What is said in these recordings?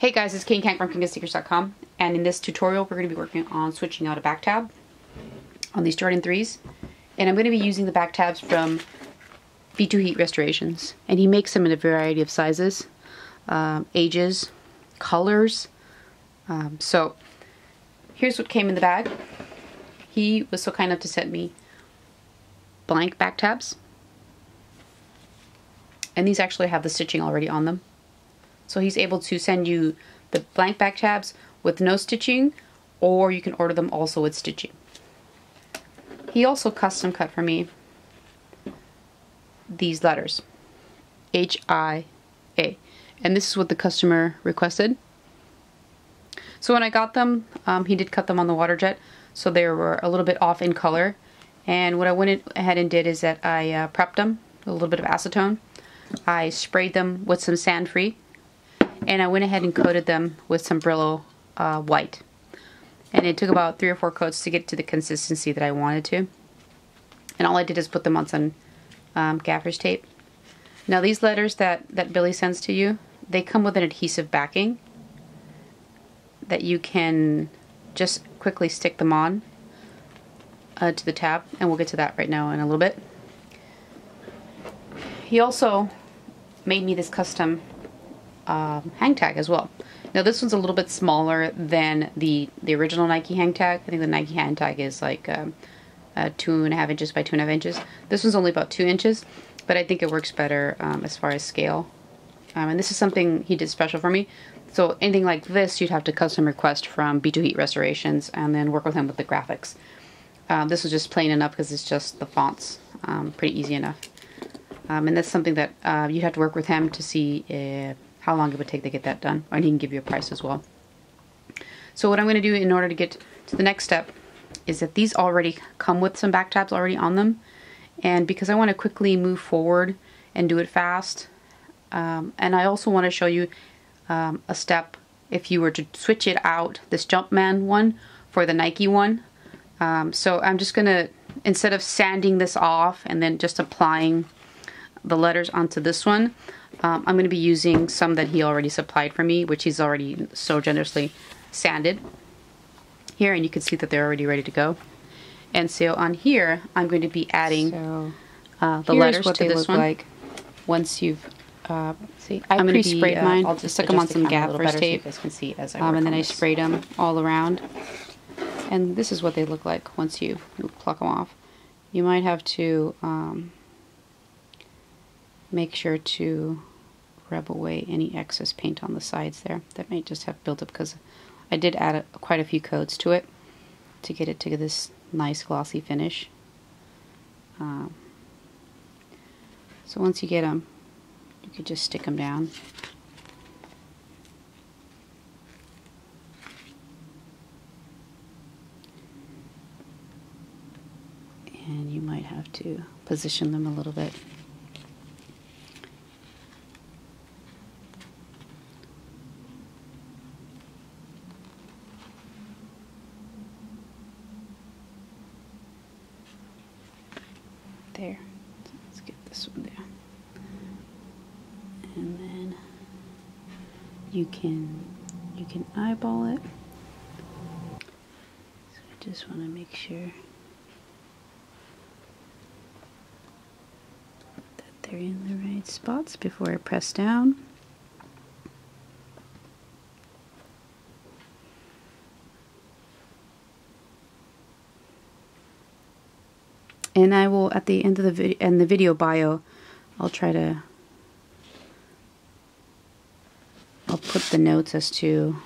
Hey guys, it's King Kang from KingofSneakers.com and in this tutorial we're going to be working on switching out a back tab on these Jordan 3s and I'm going to be using the back tabs from Beat 2 Heat Restorations and he makes them in a variety of sizes, um, ages, colors. Um, so here's what came in the bag. He was so kind enough to send me blank back tabs and these actually have the stitching already on them. So he's able to send you the blank back tabs with no stitching or you can order them also with stitching. He also custom cut for me these letters. H-I-A. And this is what the customer requested. So when I got them, um, he did cut them on the water jet, so they were a little bit off in color. And what I went ahead and did is that I uh, prepped them, a little bit of acetone. I sprayed them with some sand free and I went ahead and coated them with some Brillo uh, white. And it took about three or four coats to get to the consistency that I wanted to. And all I did is put them on some um, gaffer's tape. Now these letters that, that Billy sends to you, they come with an adhesive backing that you can just quickly stick them on uh, to the tab. And we'll get to that right now in a little bit. He also made me this custom um, hang tag as well. Now this one's a little bit smaller than the the original Nike hang tag. I think the Nike hang tag is like um, uh, two and a half inches by two and a half inches. This one's only about two inches, but I think it works better um, as far as scale. Um, and this is something he did special for me. So anything like this, you'd have to custom request from Beat 2 Heat Restorations and then work with him with the graphics. This was just plain enough because it's just the fonts. Pretty easy enough. Um, and that's something that uh, you'd have to work with him to see if how long it would take to get that done. And he can give you a price as well. So what I'm going to do in order to get to the next step is that these already come with some back tabs already on them. And because I want to quickly move forward and do it fast, um, and I also want to show you um, a step if you were to switch it out, this Jumpman one for the Nike one. Um, so I'm just going to, instead of sanding this off and then just applying the letters onto this one, um, I'm going to be using some that he already supplied for me, which he's already so generously sanded here, and you can see that they're already ready to go. And so on here, I'm going to be adding so, uh, the letters to this one. Like once you've uh, see, I am going to pre-sprayed uh, mine. I'll just stick them on some gaffer's tape, so you can see as I um, and then I this. sprayed them all around. And this is what they look like once you, you pluck them off. You might have to um, make sure to rub away any excess paint on the sides there that may just have built up because I did add a, quite a few coats to it to get it to this nice glossy finish. Um, so once you get them, you could just stick them down. And you might have to position them a little bit. There. So let's get this one down. And then you can you can eyeball it. So I just want to make sure that they're in the right spots before I press down. And I will at the end of the video and the video bio I'll try to I'll put the notes as to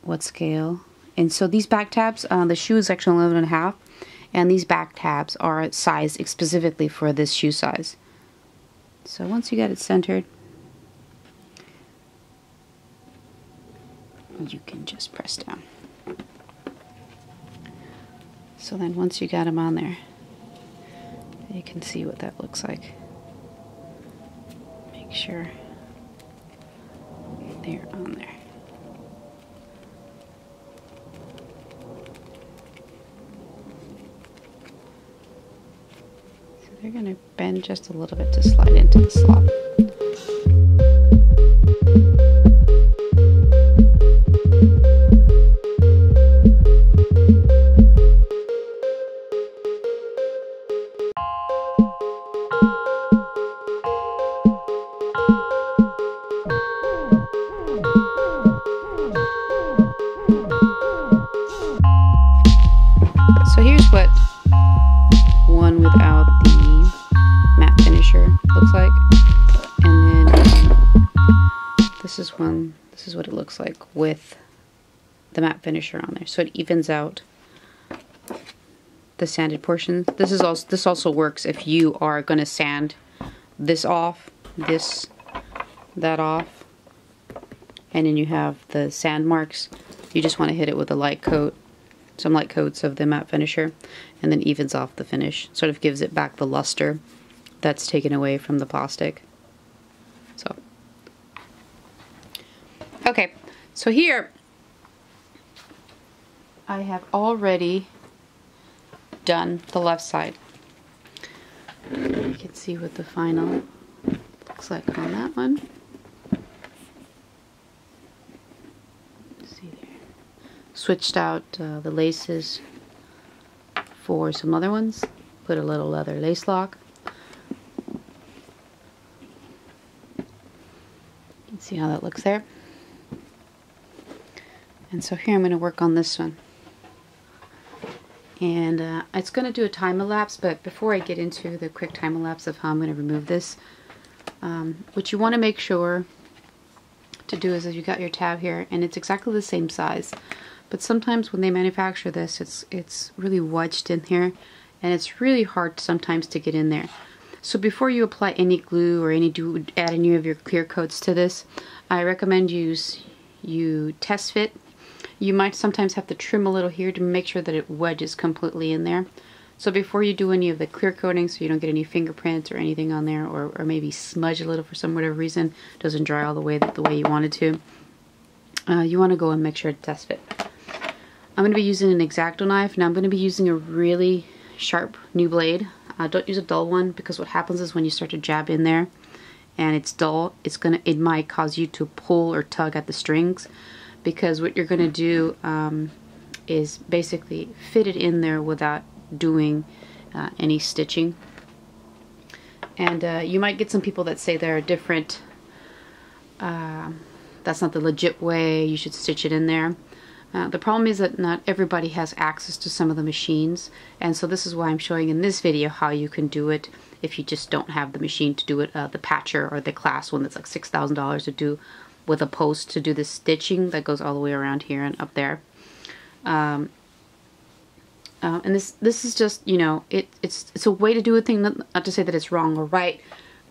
what scale. And so these back tabs uh, the shoe is actually 11 and a half and these back tabs are sized specifically for this shoe size. So once you get it centered you can just press down so then once you got them on there, you can see what that looks like. Make sure they're on there. So they're going to bend just a little bit to slide into the slot. With the matte finisher on there. So it evens out the sanded portion. This is also this also works if you are going to sand this off, this, that off, and then you have the sand marks. You just want to hit it with a light coat, some light coats of the matte finisher, and then evens off the finish. Sort of gives it back the luster that's taken away from the plastic. So, okay, so here I have already done the left side. You can see what the final looks like on that one. See there. Switched out uh, the laces for some other ones. Put a little leather lace lock. You can see how that looks there. And so here I'm going to work on this one. And uh, it's going to do a time elapse but before I get into the quick time elapse of how I'm going to remove this um, what you want to make sure to do is you got your tab here and it's exactly the same size. But sometimes when they manufacture this it's it's really wedged in here and it's really hard sometimes to get in there. So before you apply any glue or any do add any of your clear coats to this I recommend you you test fit you might sometimes have to trim a little here to make sure that it wedges completely in there. So before you do any of the clear coating so you don't get any fingerprints or anything on there or, or maybe smudge a little for some whatever reason, doesn't dry all the way the way you want it to, uh, you want to go and make sure it test fit. I'm going to be using an X-Acto knife. Now I'm going to be using a really sharp new blade. Uh, don't use a dull one because what happens is when you start to jab in there and it's dull, it's gonna it might cause you to pull or tug at the strings because what you're going to do um, is basically fit it in there without doing uh, any stitching. And uh, you might get some people that say there are different, uh, that's not the legit way, you should stitch it in there. Uh, the problem is that not everybody has access to some of the machines and so this is why I'm showing in this video how you can do it if you just don't have the machine to do it, uh, the patcher or the class one that's like $6,000 to do with a post to do the stitching that goes all the way around here and up there. Um, uh, and this this is just you know it it's it's a way to do a thing not, not, to say that it's wrong or right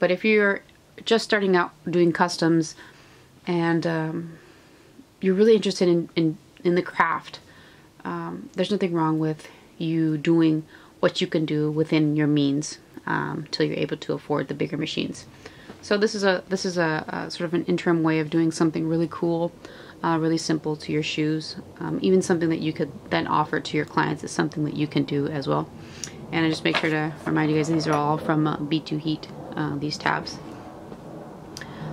but if you're just starting out doing customs and um, you're really interested in, in, in the craft um, there's nothing wrong with you doing what you can do within your means until um, you're able to afford the bigger machines. So this is a this is a, a, sort of an interim way of doing something really cool, uh, really simple to your shoes. Um, even something that you could then offer to your clients is something that you can do as well. And I just make sure to remind you guys these are all from uh, Beat 2 Heat, uh, these tabs.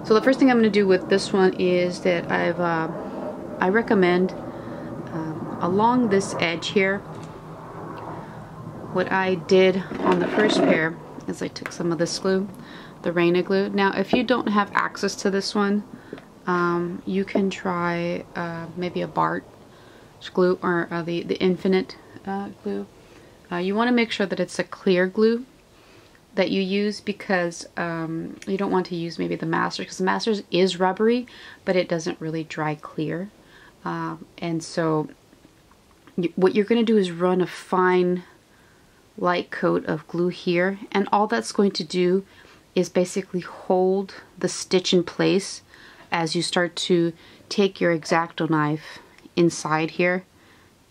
So the first thing I'm going to do with this one is that I've uh, I recommend um, along this edge here what I did on the first pair is I took some of this glue the Reina glue. Now, if you don't have access to this one, um, you can try uh, maybe a Bart glue or uh, the, the Infinite uh, glue. Uh, you want to make sure that it's a clear glue that you use because um, you don't want to use maybe the Master because the Masters is rubbery, but it doesn't really dry clear. Um, and so what you're going to do is run a fine light coat of glue here and all that's going to do is basically hold the stitch in place as you start to take your X-Acto knife inside here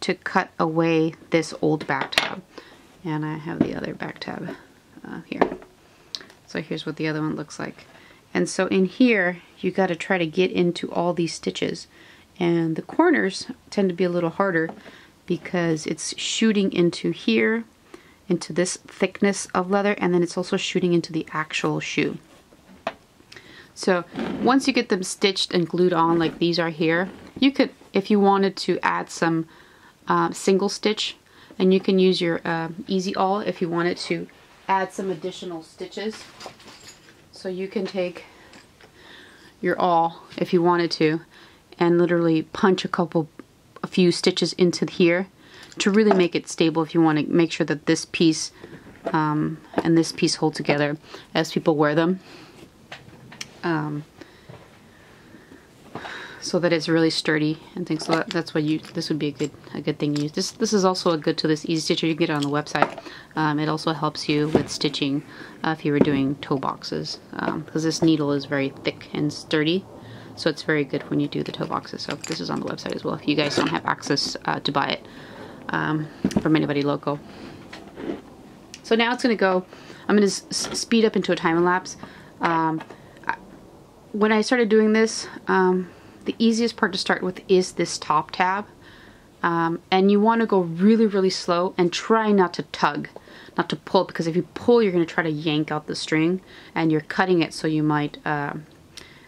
to cut away this old back tab. And I have the other back tab uh, here. So here's what the other one looks like. And so in here, you got to try to get into all these stitches. And the corners tend to be a little harder because it's shooting into here into this thickness of leather and then it's also shooting into the actual shoe. So once you get them stitched and glued on like these are here, you could, if you wanted to add some uh, single stitch, and you can use your uh, easy awl if you wanted to add some additional stitches. So you can take your awl if you wanted to and literally punch a couple, a few stitches into here to really make it stable if you want to make sure that this piece um, and this piece hold together as people wear them. Um, so that it's really sturdy and things. So that, that's why you. This would be a good a good thing to use. This this is also a good to this Easy Stitcher. You can get it on the website. Um, it also helps you with stitching uh, if you were doing toe boxes because um, this needle is very thick and sturdy. So it's very good when you do the toe boxes. So this is on the website as well. If you guys don't have access uh, to buy it um, from anybody local. So now it's going to go. I'm going to speed up into a time lapse. Um, when I started doing this, um, the easiest part to start with is this top tab. Um, and you want to go really, really slow and try not to tug, not to pull, because if you pull, you're going to try to yank out the string and you're cutting it so you might uh,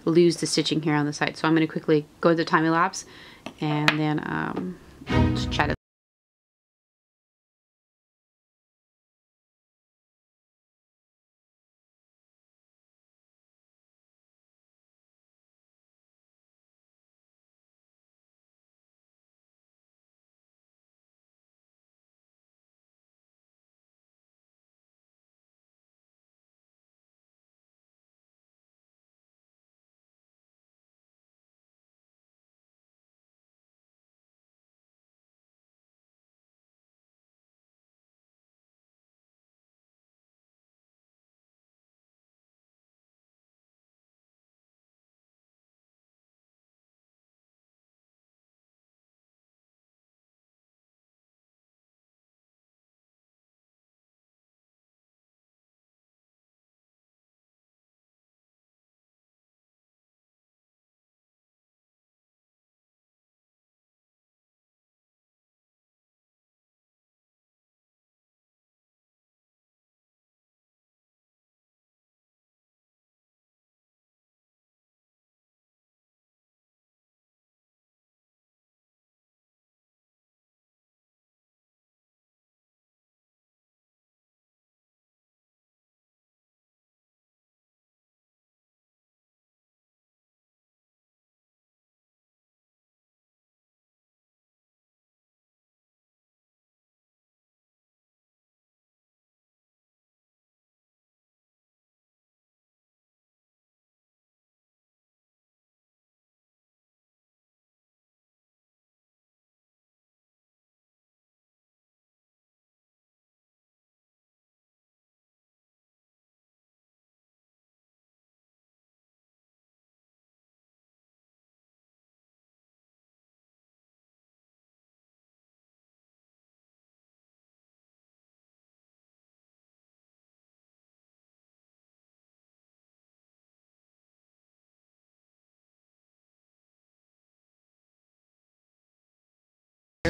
lose the stitching here on the side. So I'm going to quickly go to the time lapse and then um, chat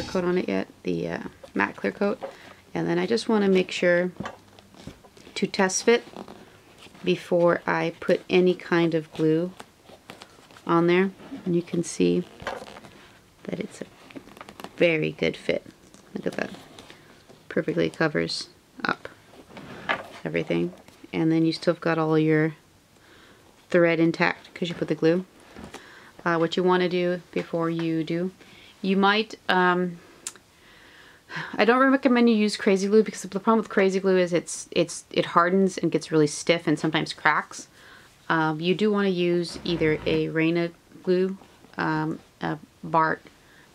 coat on it yet, the uh, matte clear coat. And then I just want to make sure to test fit before I put any kind of glue on there. And you can see that it's a very good fit. Look at that. Perfectly covers up everything. And then you still have got all your thread intact because you put the glue. Uh, what you want to do before you do you might, um, I don't recommend you use crazy glue because the problem with crazy glue is it's it's it hardens and gets really stiff and sometimes cracks. Um, you do want to use either a Reina glue, um, a Bart,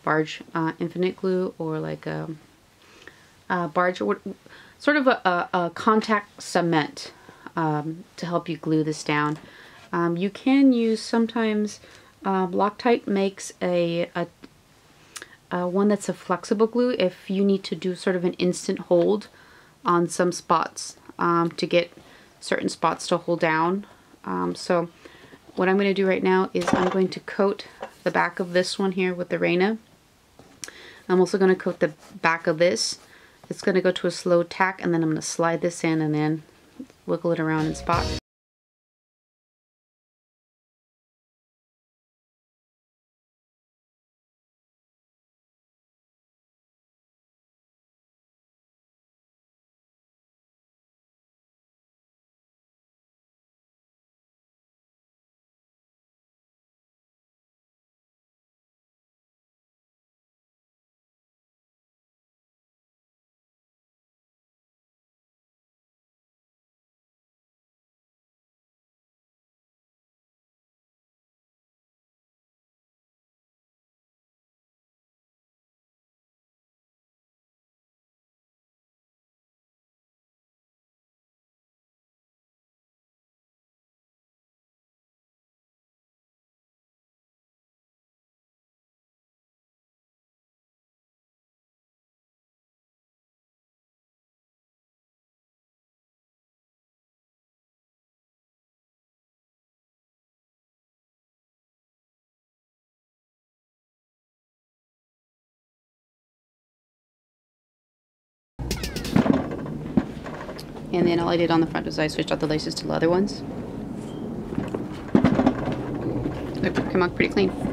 Barge uh, Infinite glue, or like a, a Barge, sort of a, a, a contact cement um, to help you glue this down. Um, you can use sometimes uh, Loctite makes a, a uh, one that's a flexible glue if you need to do sort of an instant hold on some spots um, to get certain spots to hold down. Um, so what I'm going to do right now is I'm going to coat the back of this one here with the Reina. I'm also going to coat the back of this. It's going to go to a slow tack and then I'm going to slide this in and then wiggle it around in spots. And then all I did on the front was I switched out the laces to leather ones. They come out pretty clean.